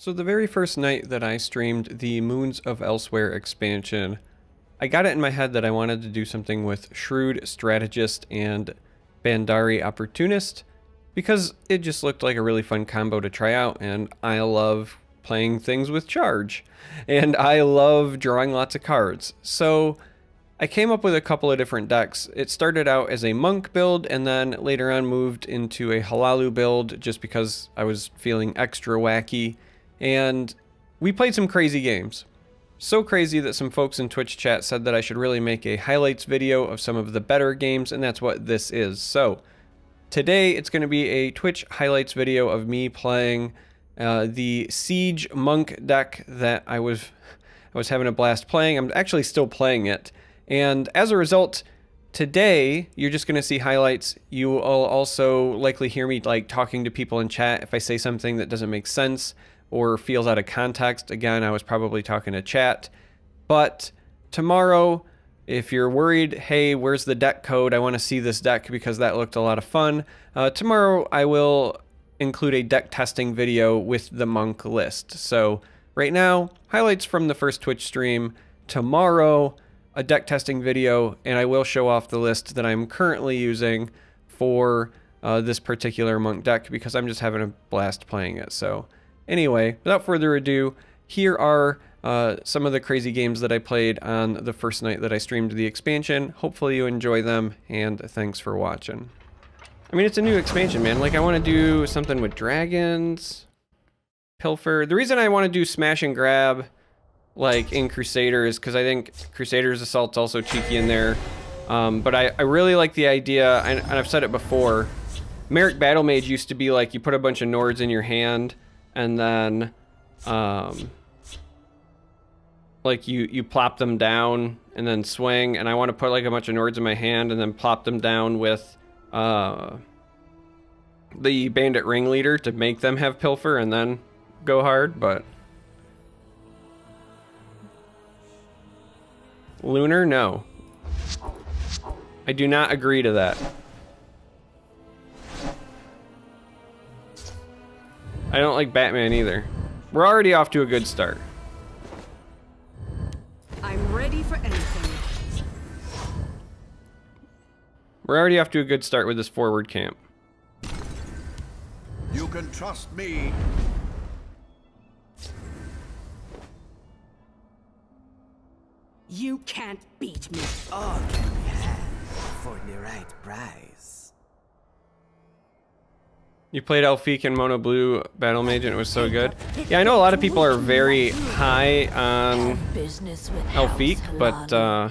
So the very first night that I streamed the Moons of Elsweyr expansion, I got it in my head that I wanted to do something with Shrewd Strategist and Bandari Opportunist because it just looked like a really fun combo to try out and I love playing things with charge and I love drawing lots of cards. So I came up with a couple of different decks. It started out as a monk build and then later on moved into a Hlaalu build just because I was feeling extra wacky and we played some crazy games. So crazy that some folks in Twitch chat said that I should really make a highlights video of some of the better games, and that's what this is. So, today it's going to be a Twitch highlights video of me playing uh, the Siege Monk deck that I was I was having a blast playing. I'm actually still playing it. And as a result, today you're just going to see highlights. You will also likely hear me like talking to people in chat if I say something that doesn't make sense or feels out of context. Again, I was probably talking to chat. But tomorrow, if you're worried, hey, where's the deck code? I want to see this deck because that looked a lot of fun. Uh, tomorrow, I will include a deck testing video with the monk list. So right now, highlights from the first Twitch stream. Tomorrow, a deck testing video, and I will show off the list that I'm currently using for uh, this particular monk deck because I'm just having a blast playing it. So Anyway, without further ado, here are uh, some of the crazy games that I played on the first night that I streamed the expansion. Hopefully you enjoy them, and thanks for watching. I mean, it's a new expansion, man. Like, I want to do something with dragons, pilfer. The reason I want to do smash and grab, like, in Crusader is because I think Crusader's Assault's also cheeky in there. Um, but I, I really like the idea, and, and I've said it before, Merrick Battle Mage used to be like, you put a bunch of Nords in your hand, and then um, like you you plop them down and then swing and I want to put like a bunch of Nords in my hand and then plop them down with uh, the bandit ringleader to make them have pilfer and then go hard but lunar? No. I do not agree to that I don't like Batman either. We're already off to a good start. I'm ready for anything. We're already off to a good start with this forward camp. You can trust me. You can't beat me. All can be had for the right price. You played Elfique and Mono Blue Battle Mage and it was so good. Yeah, I know a lot of people are very high on Elfique, but uh,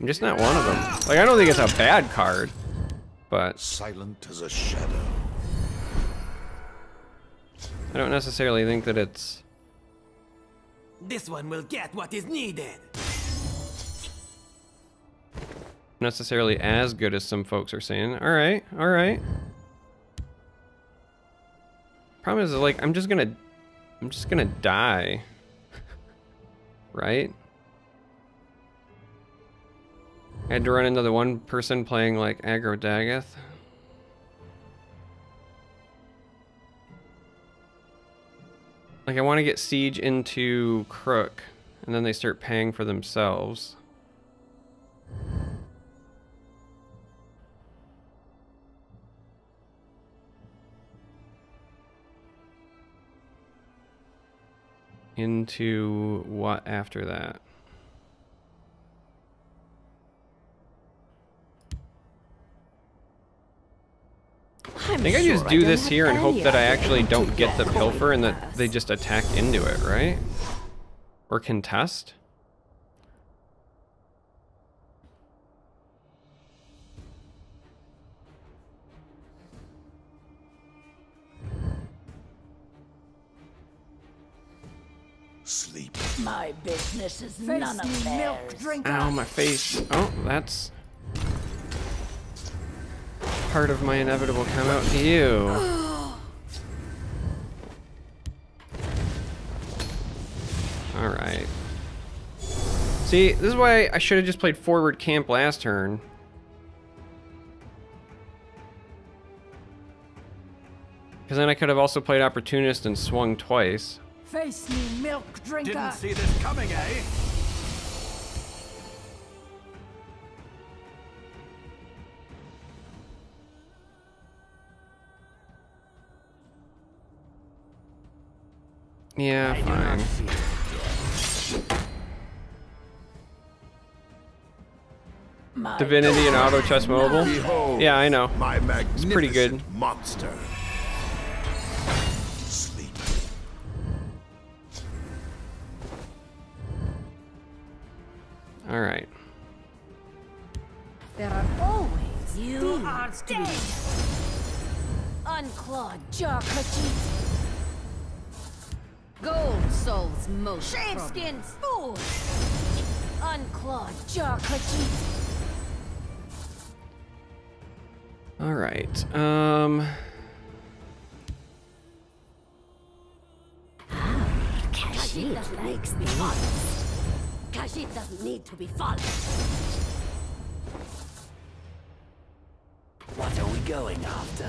I'm just not one of them. Like, I don't think it's a bad card, but... Silent as a shadow. I don't necessarily think that it's... This one will get what is needed. Necessarily as good as some folks are saying. Alright, alright. Problem is, like, I'm just gonna... I'm just gonna die. right? I had to run into the one person playing, like, aggro Dagoth. Like, I want to get Siege into Crook, and then they start paying for themselves. Into what after that? i think I just do this here and hope that I actually don't get the pilfer and that they just attack into it, right? Or contest? Sleep. My business is Face none of theirs. Milk Ow, my face. Oh, that's part of my inevitable come out to you. Alright. See, this is why I should have just played forward camp last turn. Because then I could have also played opportunist and swung twice. Face me, milk drinker. Didn't see this coming, eh? Yeah, I do not fine. fear death. My Divinity and Auto Chess Mobile. Behold, Yeah, I know. my magnificent pretty good. monster. All right. There are always You thieves to be dead. Unclawed Jarkajit. Gold solves most Shaveskin fool. Unclawed Jarkajit. All right. Um. Khajiit doesn't need to be followed. Khajiit doesn't need to be followed. What are we going after?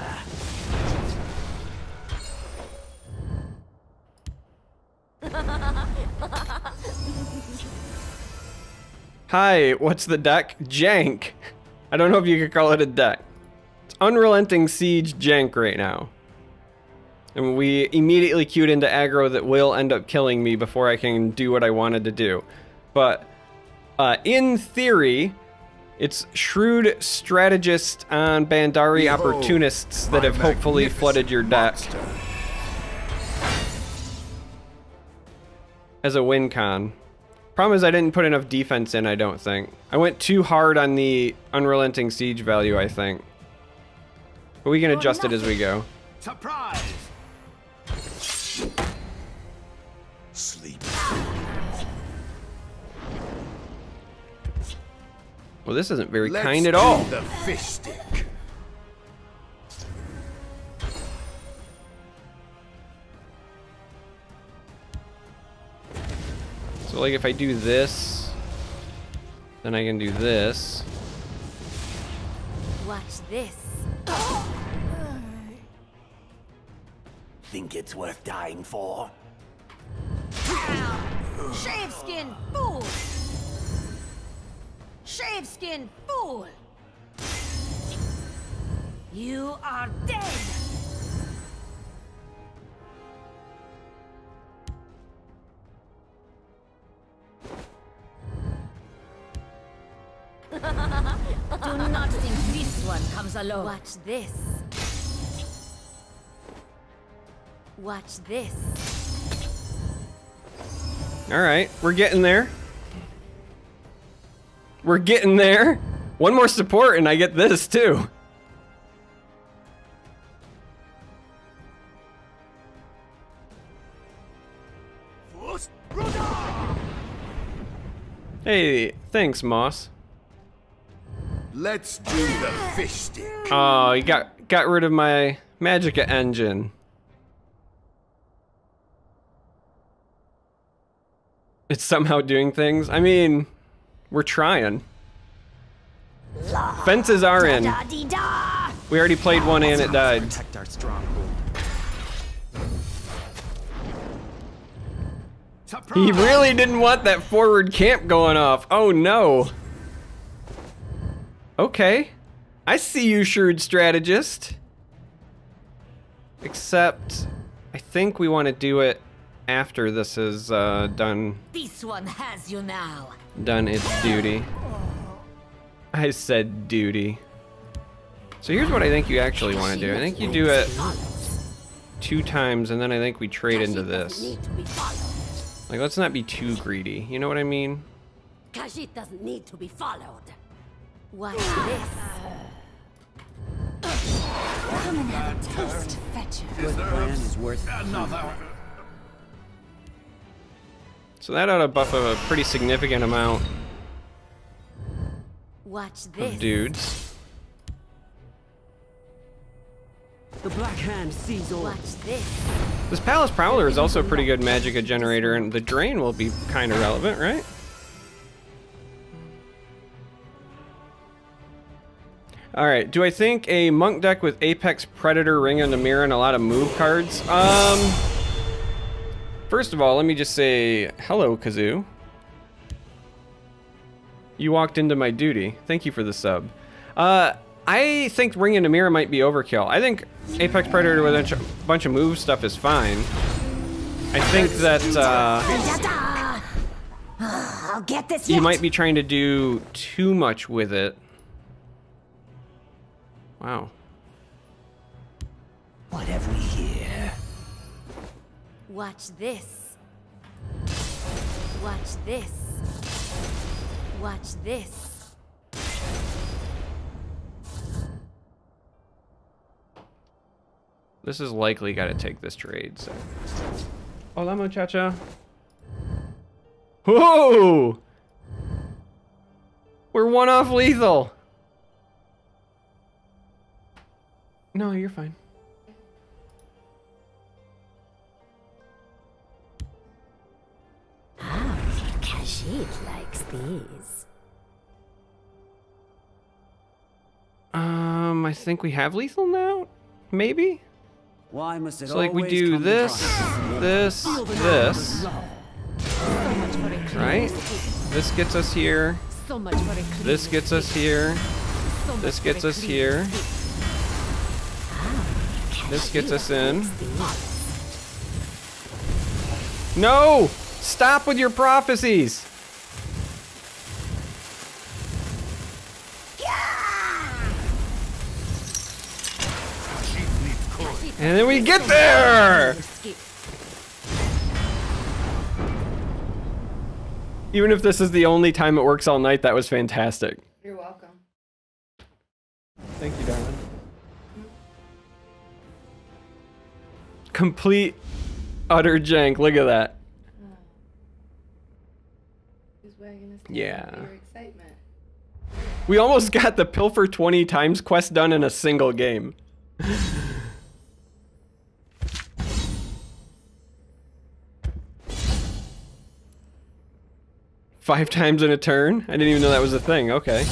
Hi, what's the deck? Jank. I don't know if you could call it a deck. It's Unrelenting Siege Jank right now. And we immediately queued into aggro that will end up killing me before I can do what I wanted to do. But uh, in theory, it's shrewd strategists on Bandari Behold, opportunists that have hopefully flooded your deck monster. as a win con. Problem is I didn't put enough defense in, I don't think. I went too hard on the unrelenting siege value, I think. But we can adjust it as we go. Surprise! Sleep. Well, this isn't very Let's kind at do all. The fish stick. So like if I do this, then I can do this. Watch this. Think it's worth dying for? Shave Shaveskin fool. Shaveskin fool. You are dead. Do not think this one comes alone. Watch this. Watch this. All right, we're getting there. We're getting there. One more support and I get this too. Hey, thanks, Moss. Let's do the fish stick. Oh, you got got rid of my Magicka engine. It's somehow doing things. I mean, we're trying. Fences are in. Da dee da. We already played one and it died. Protect our stronghold. Surprise! He really didn't want that forward camp going off. Oh no. Okay. I see you, shrewd strategist. Except, I think we want to do it after this is uh, done This one has you now. done its duty. I said duty. So here's what I think you actually want to do. I think you do it two times and then I think we trade into this. need to be followed. Like, let's not be too greedy. You know what I mean? Khajiit doesn't need to be followed. Watch this. Come and have a taste, fetcher. Plan is worth Another. So that ought to buff up a pretty significant amount Watch this. of dudes. The Black Hand sees all. Watch this. This Palace Prowler is also a pretty good Magicka generator, and the Drain will be kind of relevant, right? Alright, do I think a Monk deck with Apex Predator, Ring of Namir, and a lot of move cards? Um... First of all, let me just say hello, Kazoo. You walked into my duty. Thank you for the sub. Uh, I think Ring of Namira might be overkill. I think Apex Predator with a bunch of- move stuff is fine. I think that uh, I'll get this you might be trying to do too much with it. Wow. What have we here? Watch this. Watch this. Watch this. This is likely got to take this trade, so. Hola, muchacha. Whoa! We're one off lethal. No, you're fine. Khajiit likes these. Um, I think we have lethal now? Maybe? Why must it So, like, we do this, this, this, So much for a clean right? This gets us here. So much for a This gets us here. So This gets us here. escape. This gets us in. No! Stop with your prophecies! And then we get there! Even if this is the only time it works all night, that was fantastic. You're welcome. Thank you, darling. Complete, utter jank. Look at that. Who's wagging his Yeah. at Your excitement. We almost got the pilfer 20 times quest done in a single game. Five times in a turn? I didn't even know that was a thing. Okay.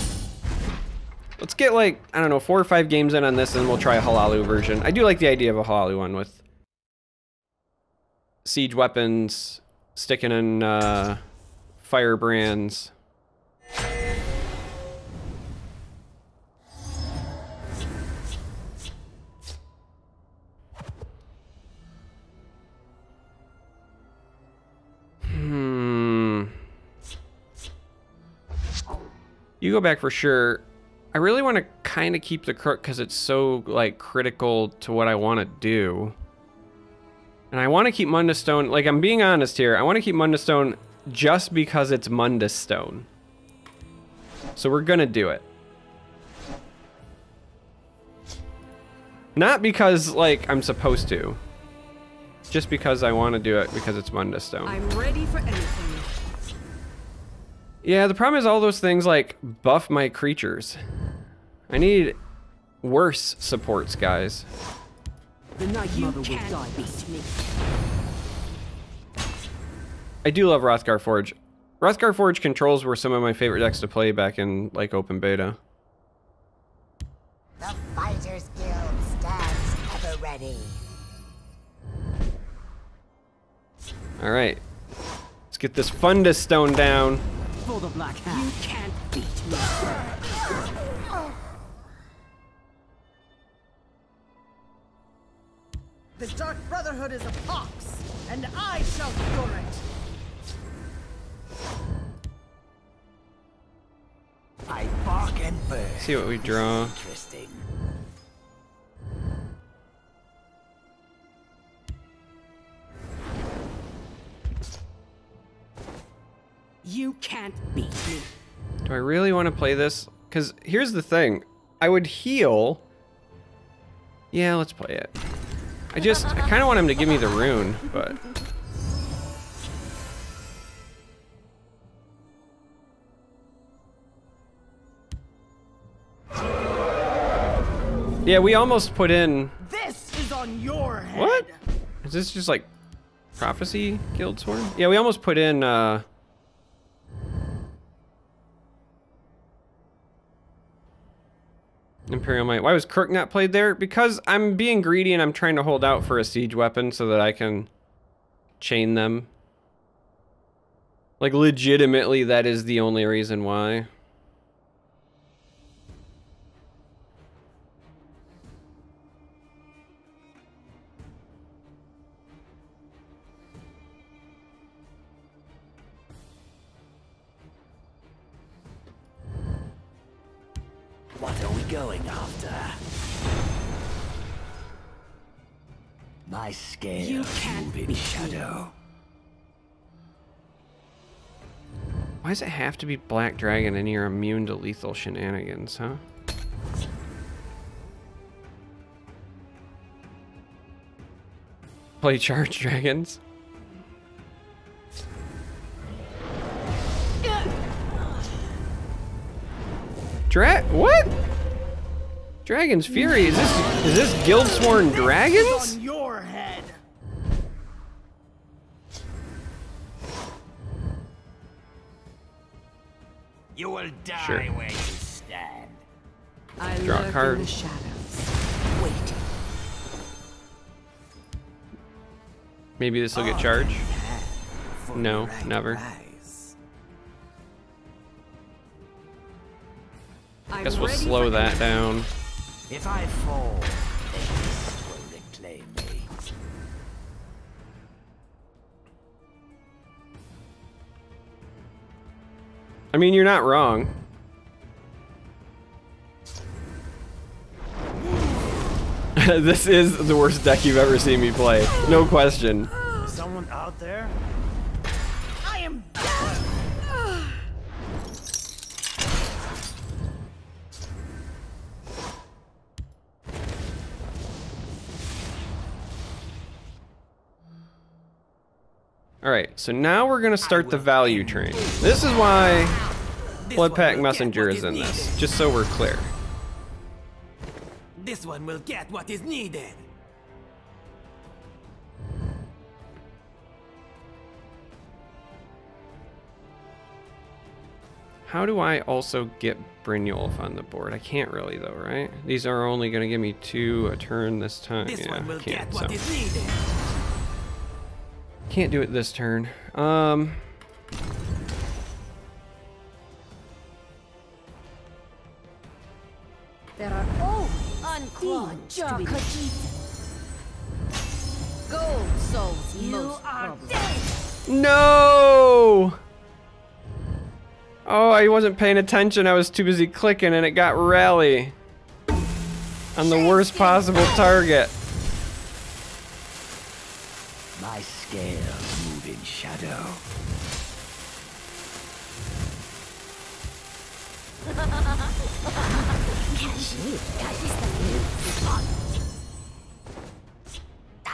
Let's get like, I don't know, four or five games in on this and we'll try a Hlaalu version. I do like the idea of a Hlaalu one with siege weapons, sticking in uh, firebrands. You go back for sure. I really want to kind of keep the crook because it's so like critical to what I want to do. And I want to keep Mundus Stone. Like I'm being honest here. I want to keep Mundus Stone just because it's Mundus Stone. So we're gonna do it. Not because like I'm supposed to. Just because I want to do it because it's Mundus Stone. I'm ready for anything. Yeah, the problem is all those things like buff my creatures. I need worse supports, guys. The Night You Mother will die. beat me. I do love Rothgar Forge. Rothgar Forge controls were some of my favorite decks to play back in like open beta. The Fighters Guild stands ever ready. All right, let's get this Mundus Stone down. For the Black Hand. You can't beat me. The Dark Brotherhood is a fox, and I shall cure it. I bark and burn. See what we draw. Interesting. You can't beat me. Do I really want to play this? Because here's the thing. I would heal. Yeah, let's play it. I just, I kind of want him to give me the rune, but... Yeah, we almost put in... This is on your head. What? Is this just like Prophecy Guild Sword? Yeah, we almost put in, uh... Imperial Might. Why was Kirk not played there? Because I'm being greedy and I'm trying to hold out for a siege weapon so that I can chain them. Like legitimately that is the only reason why. My scale You can't moving shadow. Why does it have to be Black Dragon and you're immune to lethal shenanigans, huh? Play Charge Dragons? Dra- what? Dragon's Fury? Is this is this Guildsworn Dragons? Card. in the shadows. Wait. Maybe this will get charged. No, right never. I'm Guess we'll slow that down. If I fall, the east will reclaim me. I mean, you're not wrong. this is the worst deck you've ever seen me play. No question. Is Someone out there? I am Alright, so now we're gonna start the value train. This is why This Blood Pack Messenger is in this, just so we're clear. This one will get what is needed. How do I also get Brynjolf on the board? I can't really though, right? These are only gonna give me two a turn this time. This yeah, one will can't, get what so. is needed. Can't do it this turn. Um, There are to be souls. You are dead. no! Oh, I wasn't paying attention. I was too busy clicking and it got rally. On the worst possible target. My scales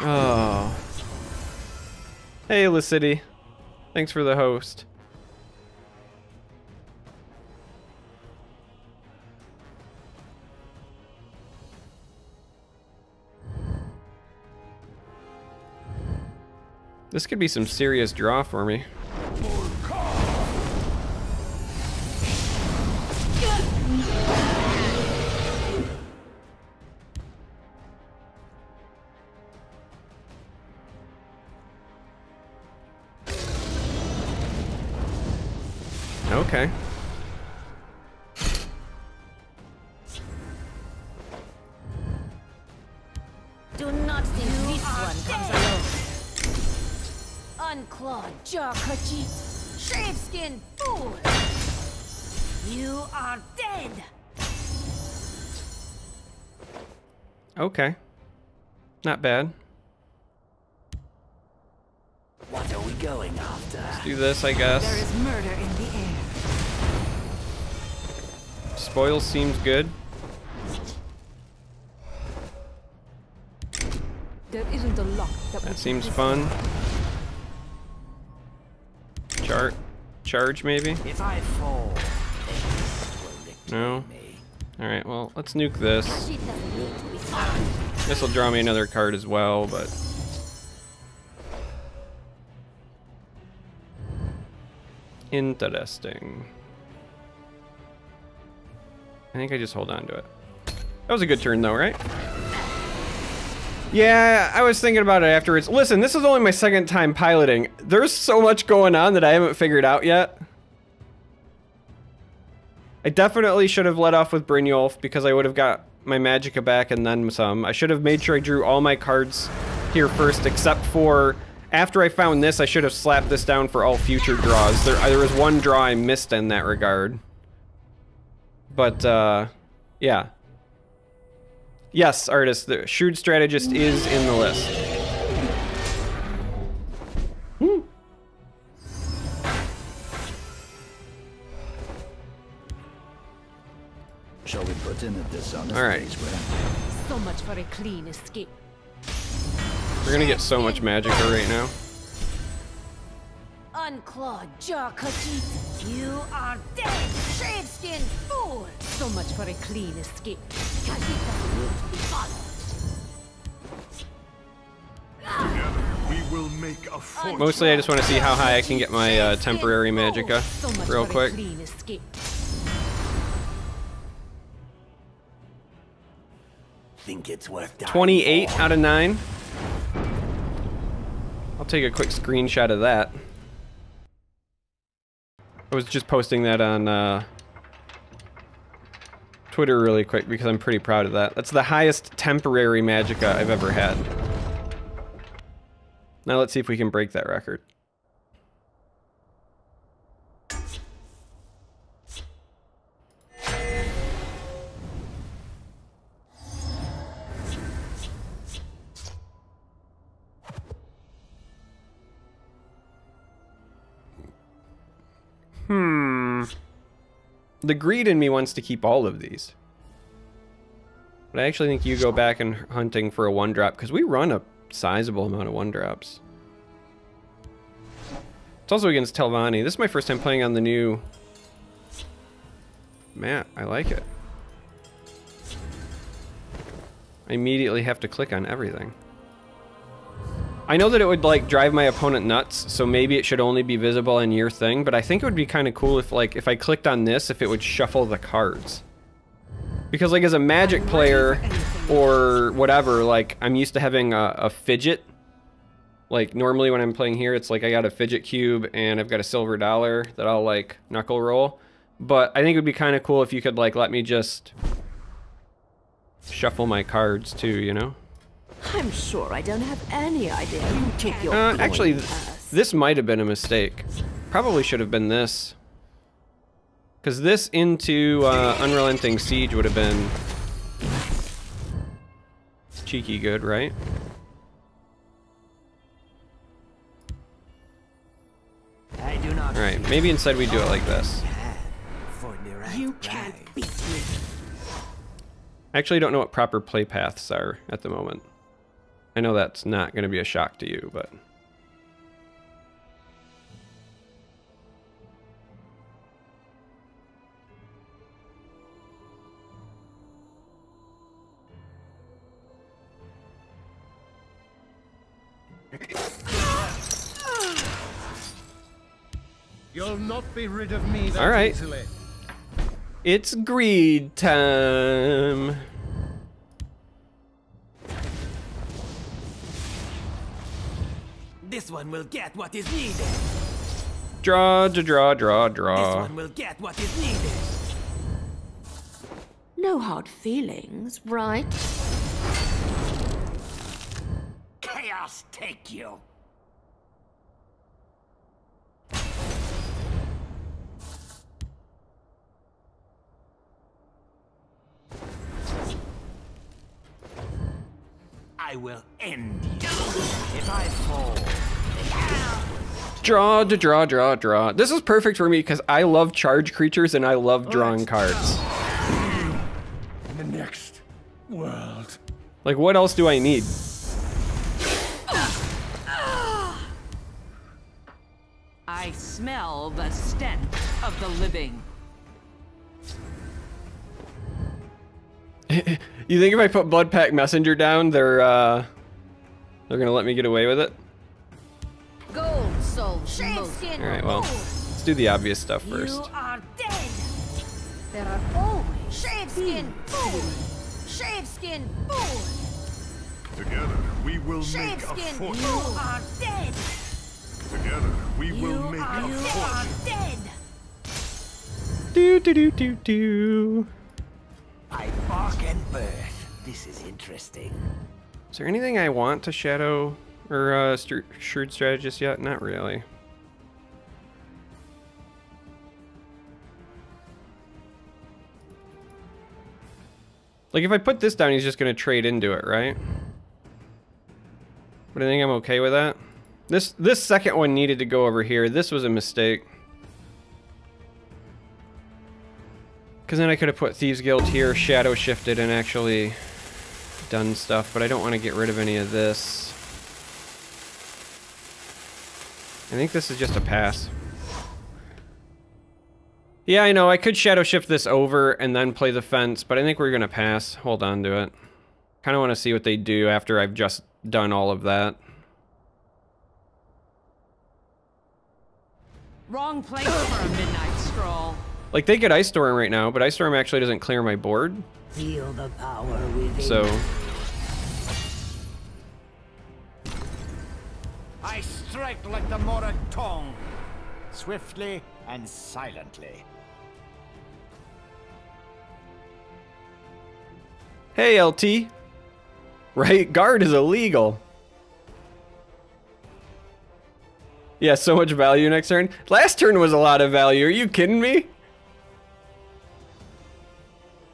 Oh. Hey, Licity. Thanks for the host. This could be some serious draw for me. Okay. Not bad. What are we going after? Do this, I guess. There is murder in the air. Spoil seems good. There isn't a lock that That seems fun. Chart. Charge, maybe? If I fall, the east will reclaim No. Alright, well, let's nuke this. This will draw me another card as well, but... Interesting. I think I just hold on to it. That was a good turn though, right? Yeah, I was thinking about it afterwards. Listen, this is only my second time piloting. There's so much going on that I haven't figured out yet. I definitely should have let off with Brynjolf because I would have got my Magicka back and then some. I should have made sure I drew all my cards here first except for after I found this, I should have slapped this down for all future draws. There, there was one draw I missed in that regard. But, uh, yeah. Yes, artist, the shrewd strategist is in the list. Shall we put in a dishonest All right. day's? So much for a clean escape. We're gonna get so much Magicka right now. Unclawed jaw Khajiit. You are dead, shaveskin fool! So much for a clean escape. Khajiit doesn't need be followed. We will make a fortune. Mostly I just want to see how high I can get my uh, temporary Magicka So real quick. Think it's worth dying 28 for? out of 9. I'll take a quick screenshot of that. I was just posting that on uh, Twitter really quick because I'm pretty proud of that. That's the highest temporary Magicka I've ever had. Now let's see if we can break that record. The greed in me wants to keep all of these. But I actually think you go back and hunting for a one drop because we run a sizable amount of one drops. It's also against Telvanni. This is my first time playing on the new map. I like it. I immediately have to click on everything. I know that it would like drive my opponent nuts, so maybe it should only be visible in your thing, but I think it would be kind of cool if like if I clicked on this, if it would shuffle the cards. Because like as a magic player or whatever, like I'm used to having a, a fidget. Like normally when I'm playing here, it's like I got a fidget cube and I've got a silver dollar that I'll like knuckle roll. But I think it would be kind of cool if you could like let me just shuffle my cards too, you know? I'm sure I don't have any idea you took your Uh, actually, th- purse. this might have been a mistake. Probably should have been this. Because this into uh, Unrelenting Siege would have been cheeky good, right? I do not Alright, maybe instead we do it like this. for the right You can't beat me. I actually don't know what proper play paths are at the moment. I know that's not going to be a shock to you, but... You'll not be rid of me that All right. easily. It's greed time! This one will get what is needed. Draw, draw, draw, draw, This draw. one will get what is needed. No hard feelings, right? Chaos take you. I will end you if I fall. Draw, to draw, draw, draw. This is perfect for me because I love charge creatures and I love drawing cards. In the next world. Like, what else do I need? I smell the stench of the living. You think if I put Blood Pack Messenger down, they're, uh... They're gonna let me get away with it? Gold soul Shaveskin Alright, well, let's do the obvious stuff You first. are dead. There are always shaveskin fool. Shaveskin fool. Together, we will make a Shaveskin, fortress. you are dead! Together, we You will make are, a you fortress. are dead! Do do do do do. I bargain birth. This is interesting. Is there anything I want to shadow or uh, str- shrewd strategist yet? Not really. Like if I put this down, he's just gonna trade into it, right? But I think I'm okay with that. This this second one needed to go over here. This was a mistake. Because then I could have put Thieves Guild here, shadow shifted, and actually done stuff, but I don't want to get rid of any of this. I think this is just a pass. Yeah, I know, I could shadow shift this over and then play the fence, but I think we're going to pass. Hold on to it. Kind of want to see what they do after I've just done all of that. Wrong place for a midnight stroll. Like, they get Ice Storm right now, but Ice Storm actually doesn't clear my board, Feel the power within. so... I strike like the Morag Tong, swiftly and silently. Hey, LT! Right, guard is illegal. Yeah, so much value next turn. Last turn was a lot of value. Are you kidding me?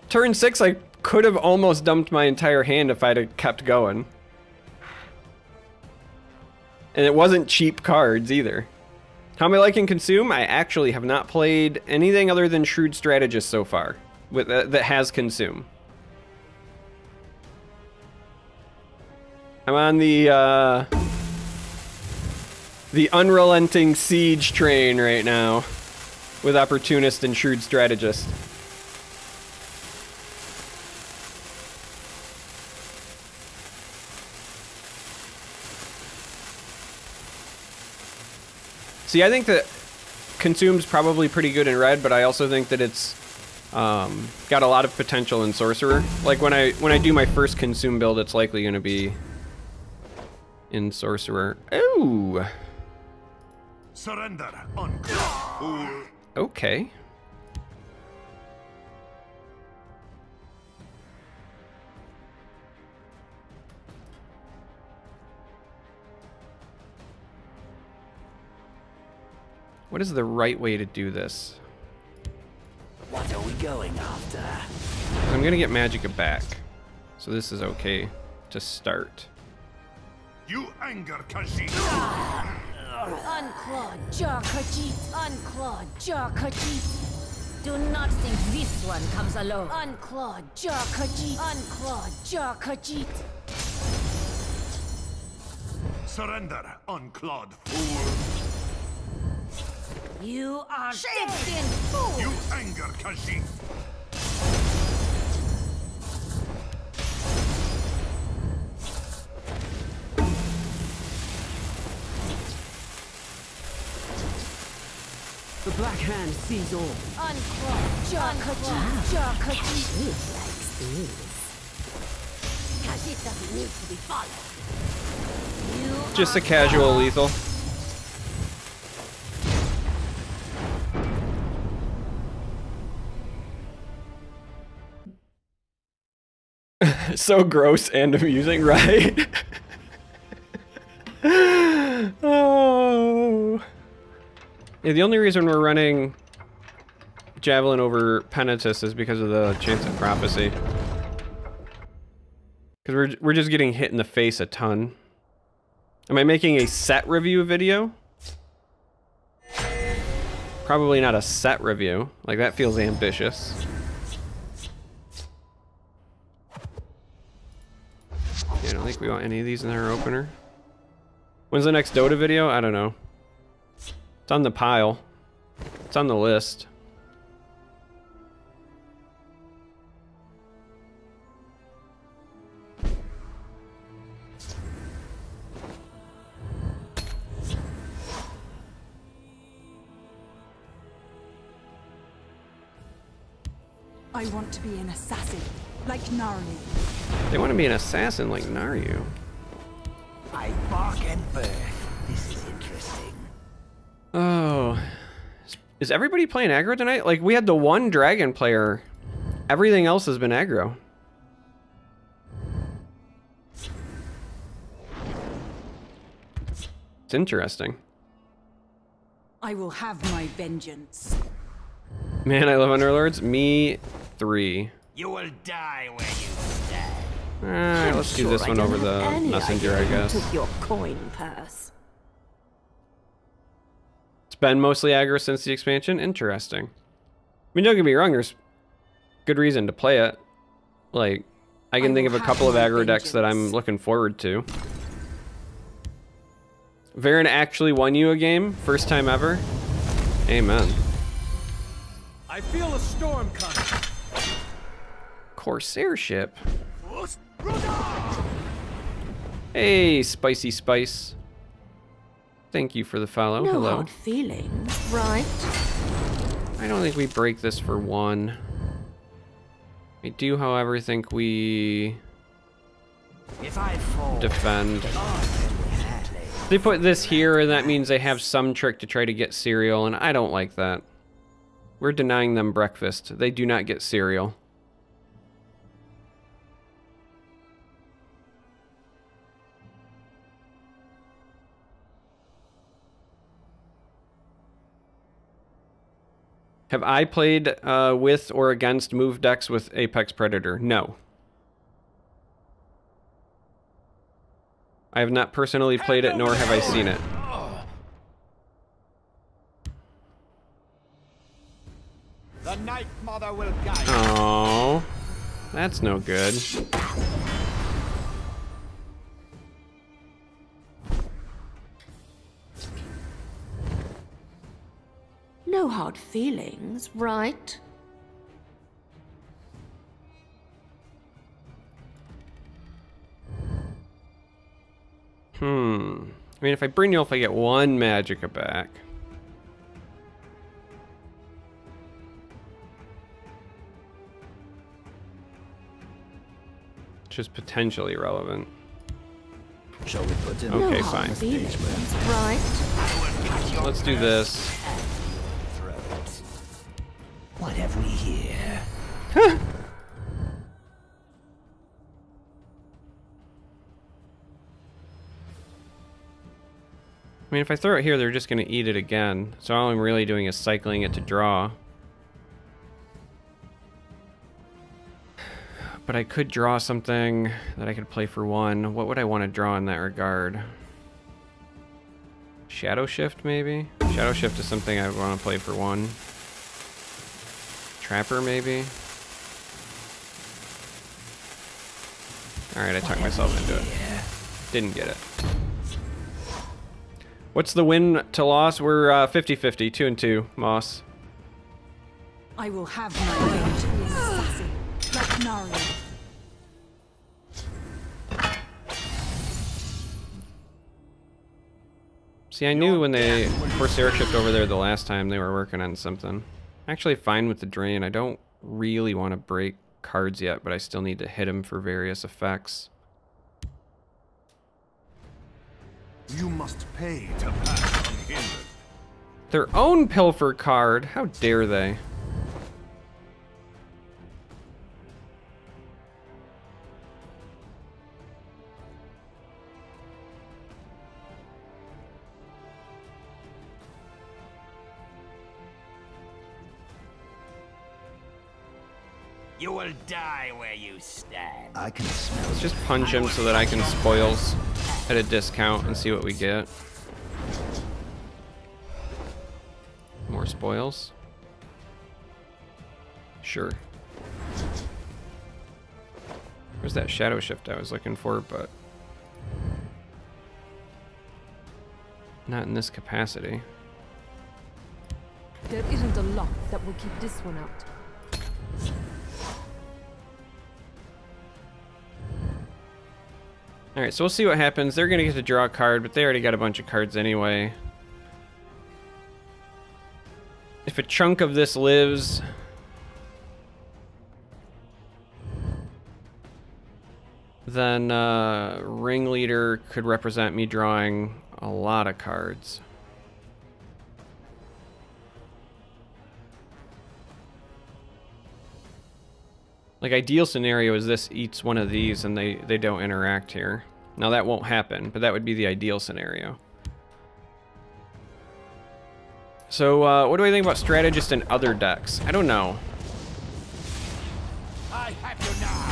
Turn six, I could have almost dumped my entire hand if I'd have kept going. And it wasn't cheap cards either. How am I liking Consume? I actually have not played anything other than Shrewd Strategist so far with uh, that has Consume. I'm on the uh, the unrelenting siege train right now with Opportunist and Shrewd Strategist. See, I think that consumes probably pretty good in red, but I also think that it's um, got a lot of potential in sorcerer. Like when I when I do my first consume build, it's likely going to be in sorcerer. Ooh, Surrender, unclad okay. What is the right way to do this? What are we going after? I'm gonna get Magicka back. So this is okay to start. You anger Khajiit. Unclawed Jarkajit! Unclawed Jarkajit! Do not think this one comes alone. Unclaw Jar Unclawed Jarkajit! Unclawed Jarkajit! Surrender, unclawed fool. You are Shaveskin, dead! fool! You anger Khajiit. The Black Hand sees all. You Just a casual lethal. so gross and amusing, right? Yeah, the only reason we're running Javelin over Penitus is because of the chance of prophecy. Because we're, we're just getting hit in the face a ton. Am I making a set review video? Probably not a set review. Like, that feels ambitious. Yeah, I don't think we want any of these in our opener. When's the next Dota video? I don't know. It's on the pile. It's on the list. I want to be an assassin. like Narnia. They want to be an assassin like Naryu. I bark and birth. This is interesting. Oh. Is everybody playing aggro tonight? Like, we had the one dragon player. Everything else has been aggro. It's interesting. I will have my vengeance. Man, I love Underlords. Me, three. You will die where you stand. Alright, let's do this one over the messenger, I guess. Took your coin purse. It's been mostly aggro since the expansion. Interesting. I mean, don't get me wrong, there's good reason to play it. Like, I can I think of a couple of have my aggro decks that I'm looking forward to. Varen actually won you a game, first time ever. Amen. I feel a storm coming. Corsair ship. Hey, Spicy Spice. Thank you for the follow. No Hello. hard feelings, right? I don't think we break this for one. I do, however, think we If I fall, defend. They put this here, and that means they have some trick to try to get cereal, and I don't like that. We're denying them breakfast. They do not get cereal. Have I played uh, with or against move decks with Apex Predator? No. I have not personally played it, nor have I seen it. The Night Mother will guide. Oh, that's no good. No hard feelings, right? Hmm. I mean, if I bring you, if I get one Magicka back. Which is potentially relevant. Shall we put in Okay, no fine. right? Let's do this. What have we here? I mean, if I throw it here, they're just going to eat it again. So all I'm really doing is cycling it to draw. But I could draw something that I could play for one. What would I want to draw in that regard? Shadow Shift, maybe? Shadow Shift is something I want to play for one. Trapper, maybe? Alright, I talked myself into it. Didn't get it. What's the win to loss? We're uh, 50-50, 2 and 2, Moss. I will have my vengeance. Assassin, like Narnia. See, I knew when they Corsair shipped over there the last time they were working on something. Actually fine with the drain. I don't really want to break cards yet, but I still need to hit them for various effects. You must pay to pass unhindered. Their own pilfer card. How dare they? You will die where you stand. I can smell Let's just punch him so that I can spoils at a discount and see what we get. More spoils? Sure. Where's that shadow shift I was looking for, but... Not in this capacity. There isn't a lock that will keep this one out. Alright, so we'll see what happens. They're gonna get to draw a card, but they already got a bunch of cards anyway. If a chunk of this lives... then uh, ringleader could represent me drawing a lot of cards. Like ideal scenario is this eats one of these and they, they don't interact here. Now that won't happen, but that would be the ideal scenario. So uh, what do I think about strategist and other decks? I don't know. I have you now.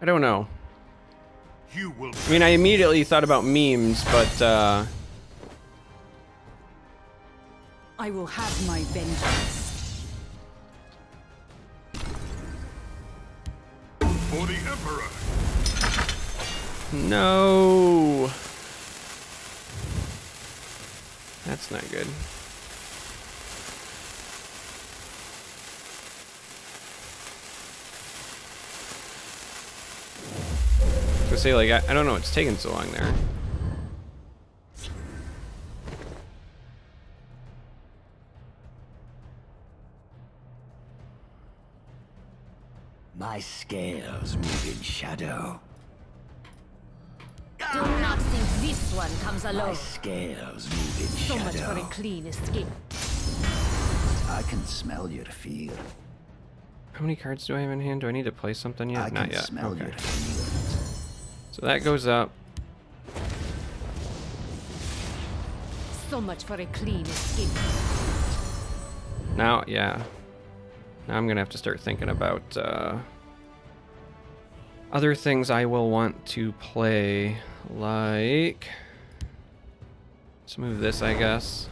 I don't know. You will I mean, I immediately thought about memes, but uh, I will have my vengeance. For the Emperor. no. That's not good. To say like I, I don't know what's taking so long there. Scales move in shadow. Do not think this one comes My alone. scales move in So much for a clean escape. I can smell your fear. How many cards do I have in hand? Do I need to play something yet? I Not yet. smell Okay. your. So that goes up. So much for a clean escape. Now, yeah. Now I'm gonna have to start thinking about uh, other things I will want to play, like. Let's move this, I guess.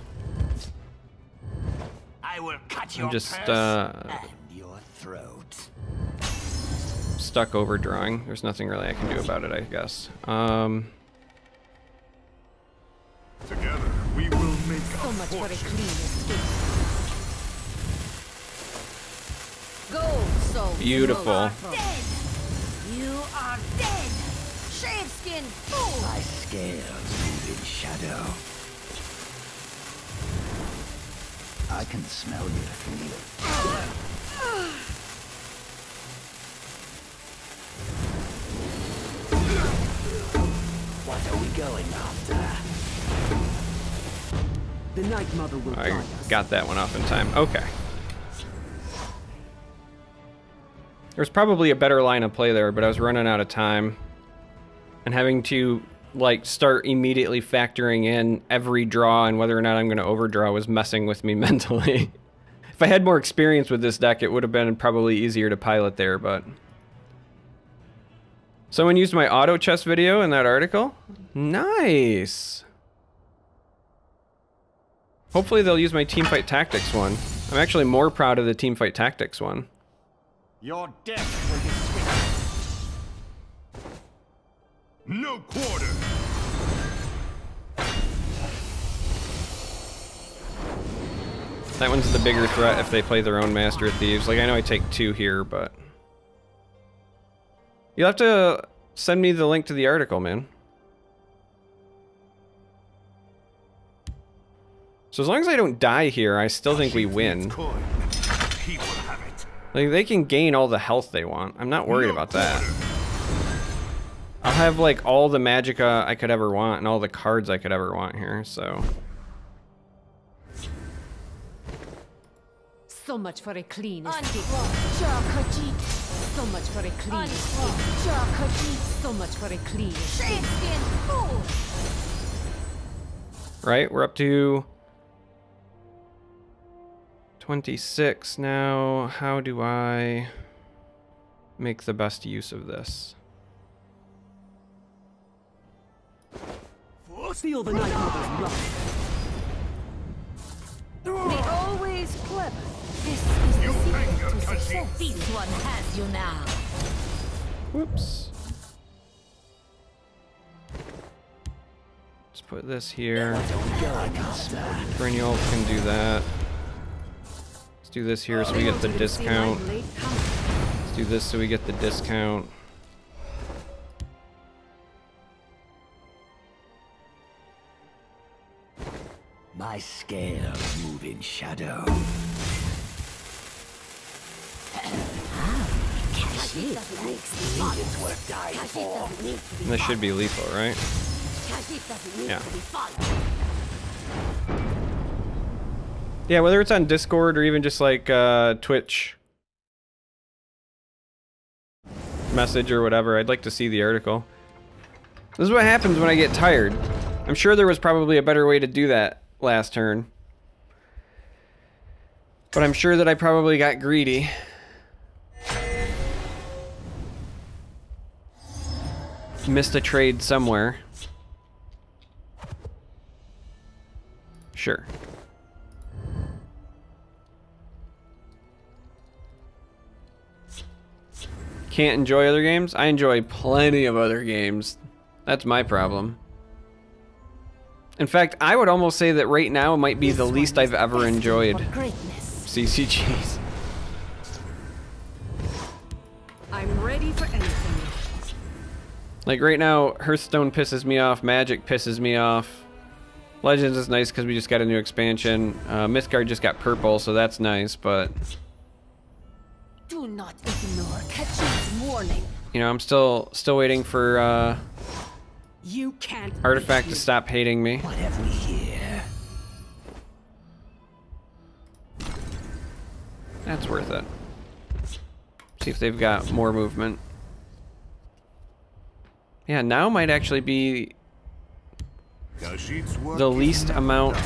I will cut I'm just purse uh, and your throat. stuck overdrawing. There's nothing really I can do about it, I guess. Um, Together, we will make So a much for a clean escape. Go, so Beautiful. My scales move in shadow. I can smell your fear. What are we going after? The Night Mother will I got that one off in time. Okay. There's probably a better line of play there, but I was running out of time. And having to, like, start immediately factoring in every draw and whether or not I'm going to overdraw was messing with me mentally. if I had more experience with this deck, it would have been probably easier to pilot there, but... Someone used my auto chess video in that article? Nice! Hopefully they'll use my Teamfight Tactics one. I'm actually more proud of the Teamfight Tactics one. Your death No quarter. That one's the bigger threat if they play their own Master of Thieves. Like, I know I take two here, but... You'll have to send me the link to the article, man. So as long as I don't die here, I still think we win. Coin. He will have it. Like, they can gain all the health they want. I'm not worried about that. Quarter. I'll have, like, all the magicka uh, I could ever want and all the cards I could ever want here, so... So much for a clean escape. So much for a clean escape. So much for a clean escape. Right, we're up to 26 now. How do I make the best use of this? Feel the Night Mother's love. The always clever. This is the secret anger, to success. This one has you now. Whoops. Let's put this here. Briniel can do that. Let's do this here so we get the discount. Let's do this so we get the discount. My scales move in shadow. This should be lethal, right? Yeah. Yeah, whether it's on Discord or even just like uh, Twitch message or whatever, I'd like to see the article. This is what happens when I get tired. I'm sure there was probably a better way to do that last turn. But I'm sure that I probably got greedy. Missed a trade somewhere. Sure. Can't enjoy other games? I enjoy plenty of other games. That's my problem. In fact, I would almost say that right now it might be the least I've ever enjoyed. CCGs. I'm ready for anything. Like right now, Hearthstone pisses me off, Magic pisses me off. Legends is nice because we just got a new expansion. Uh, Mythgard just got purple, so that's nice, but Do not ignore Khajiit's warning. you know, I'm still still waiting for uh, You can't. Artifact to me. stop hating me. What have we here? That's worth it. See if they've got more movement. Yeah, now might actually be the least amount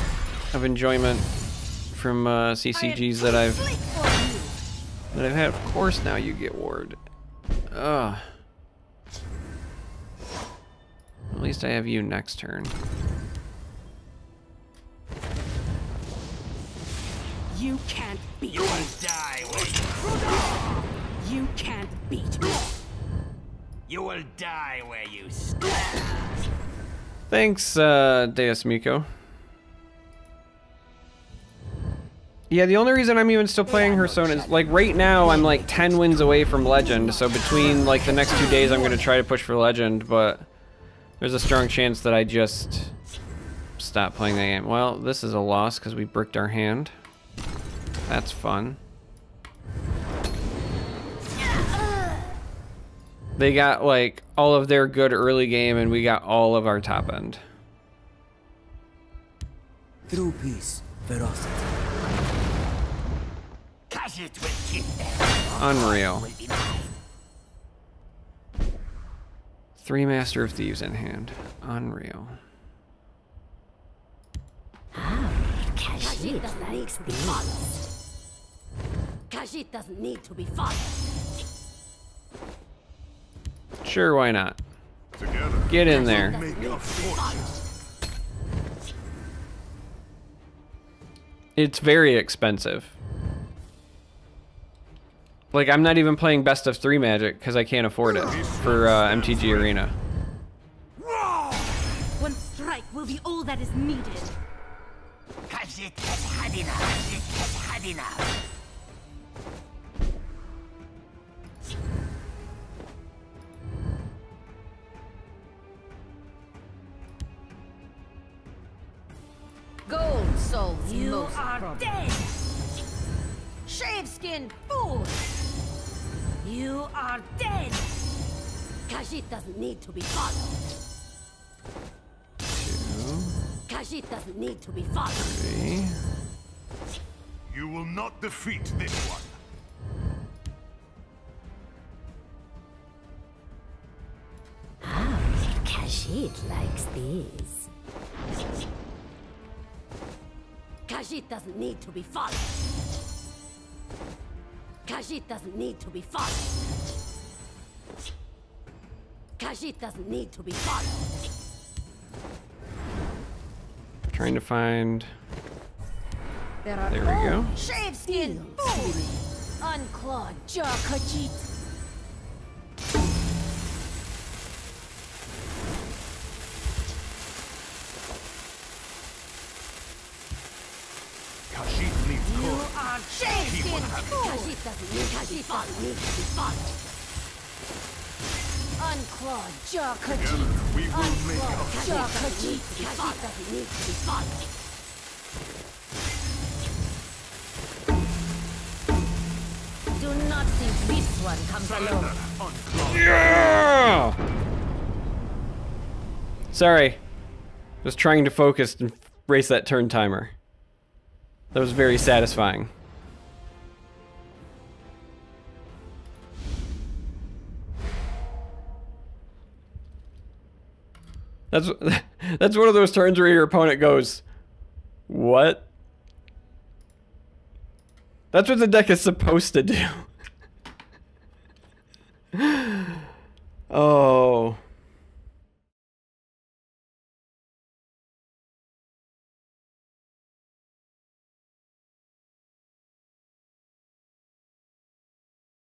of enjoyment from uh, CCGs that I've Sleep for you. that I've had. Of course, now you get ward. Ugh. At least I have you next turn. You can't beat You me. will die where you, You can't beat me. you will die where you stand. Thanks, uh, Deus Miko. Yeah, the only reason I'm even still playing Hearthstone is, like, right now I'm like 10 wins away from Legend, so between, like, the next two days I'm gonna try to push for Legend, but there's a strong chance that I just stop playing the game. Well, this is a loss because we bricked our hand. That's fun. They got, like, all of their good early game, and we got all of our top end. True peace, ferocity. Khajiit will keep them. Unreal. Three Master of Thieves in hand. Unreal. Khajiit doesn't need to be followed. Khajiit doesn't need to be followed. Sure, why not? Together, Get in there. make a fortune. It's very expensive. Like, I'm not even playing best of three Magic because I can't afford it for uh, MTG Arena. One strike will be all that is needed. Khajiit has had enough. Khajiit has had enough. Gold souls You most are problems. dead! Shaveskin fool! You are dead! Khajiit doesn't need to be followed. Khajiit doesn't need to be followed. Three. You will not defeat this one. Ah, Khajiit likes these. Khajiit doesn't need to be followed. Khajiit doesn't need to be followed. Khajiit doesn't need to be followed. Trying to find. There are There we go. Shaveskin fool! Unclawed jaw Khajiit. Khajiit Unclawed jaw we will make a be followed. Do not think this one comes alone. Yeah! Sorry. Was trying to focus and race that turn timer. That was very satisfying. That's that's one of those turns where your opponent goes, "What?" That's what the deck is supposed to do. oh.